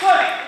Good.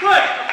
Good.